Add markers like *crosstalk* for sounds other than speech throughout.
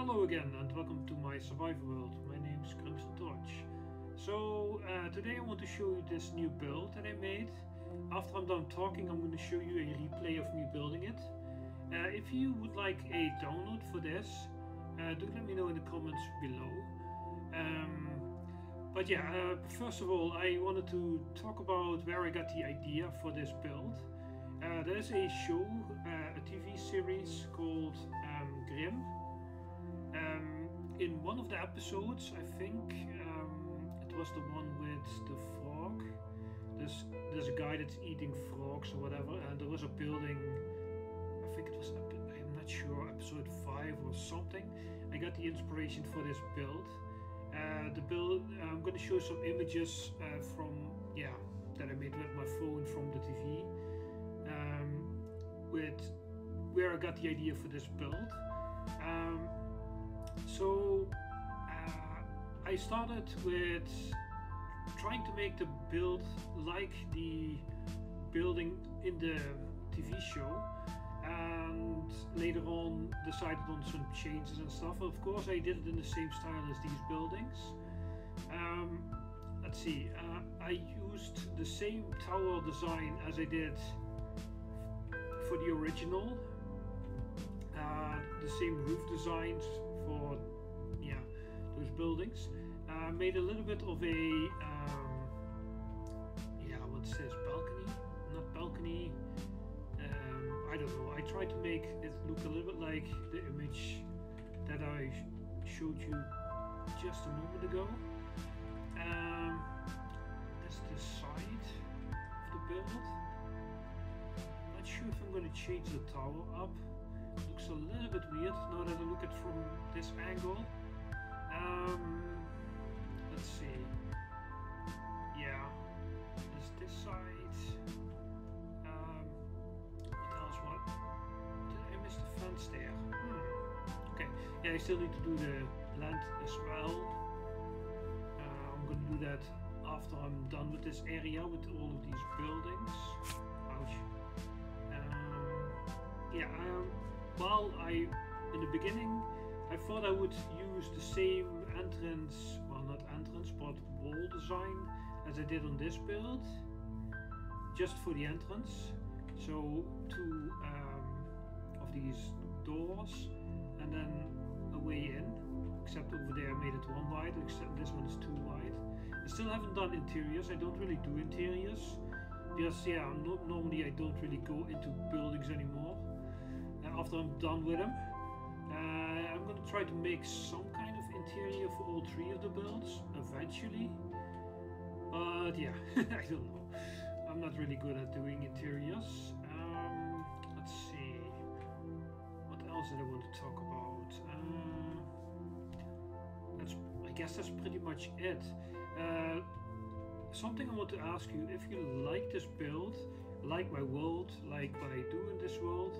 Hello again and welcome to my survival world. My name is Crimson Torch. So uh, today I want to show you this new build that I made. After I'm done talking I'm going to show you a replay of me building it. Uh, if you would like a download for this, uh, do let me know in the comments below. Um, but yeah, uh, first of all I wanted to talk about where I got the idea for this build. Uh, there's a show, uh, a TV series called um, Grimm in one of the episodes, I think um, it was the one with the frog. There's there's a guy that's eating frogs or whatever, and there was a building. I think it was I'm not sure episode five or something. I got the inspiration for this build. Uh, the build I'm going to show some images uh, from yeah that I made with my phone from the TV. Um, with where I got the idea for this build. Um, so uh, I started with trying to make the build like the building in the TV show and later on decided on some changes and stuff. Of course I did it in the same style as these buildings. Um, let's see, uh, I used the same tower design as I did for the original. Uh, the same roof designs for those buildings. Uh, made a little bit of a um, yeah what's this balcony? Not balcony. Um, I don't know. I tried to make it look a little bit like the image that I showed you just a moment ago. Um, that's the side of the build. Not sure if I'm going to change the tower up looks a little bit weird now that I look at it from this angle. Um, let's see. Yeah, there's this side. Um, what else? What? Did I miss the fence there? Hmm. Okay. Yeah, I still need to do the land as well. Uh, I'm gonna do that after I'm done with this area with all of these buildings. Ouch. Um, yeah. Um, well, I, in the beginning, I thought I would use the same entrance, well not entrance, but wall design as I did on this build, just for the entrance. So two um, of these doors and then a way in, except over there I made it one wide, except this one is two wide. I still haven't done interiors, I don't really do interiors, because yeah, not, normally I don't really go into buildings anymore after I'm done with them. Uh, I'm gonna try to make some interior for all three of the builds eventually. But yeah, *laughs* I don't know. I'm not really good at doing interiors. Um, let's see. What else did I want to talk about? Uh, that's, I guess that's pretty much it. Uh, something I want to ask you, if you like this build, like my world, like what I do in this world,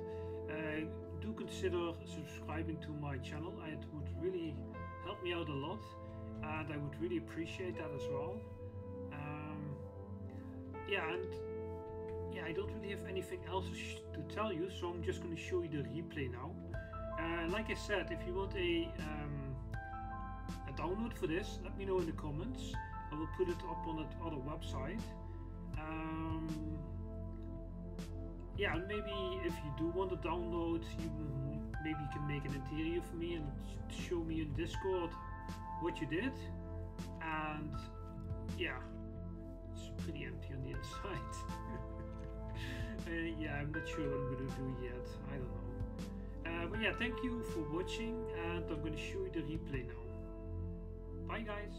uh, do consider subscribing to my channel. It would really help me out a lot and I would really appreciate that as well. Um, yeah, and yeah, I don't really have anything else to tell you, so I'm just going to show you the replay now. Uh, like I said, if you want a, um, a download for this, let me know in the comments. I will put it up on that other website. Um, yeah, maybe if you do want to download, you maybe you can make an interior for me and show me in Discord what you did. And yeah, it's pretty empty on the *laughs* inside. uh, yeah, I'm not sure what I'm gonna do yet. I don't know. Uh, but yeah, thank you for watching, and I'm gonna show you the replay now. Bye, guys.